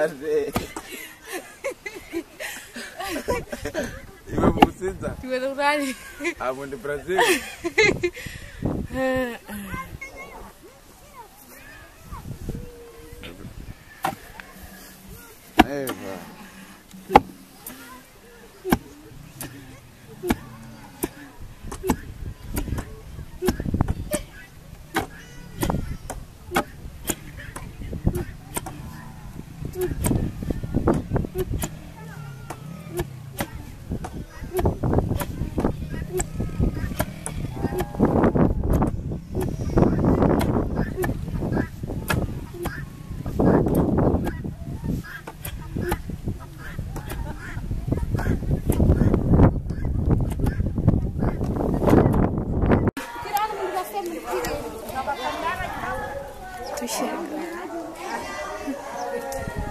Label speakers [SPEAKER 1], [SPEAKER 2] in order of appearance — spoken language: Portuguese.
[SPEAKER 1] Kazi. Iwe Businza.
[SPEAKER 2] Iwe Dudani.
[SPEAKER 1] Amo de Brasil. Eva.
[SPEAKER 2] Tushaka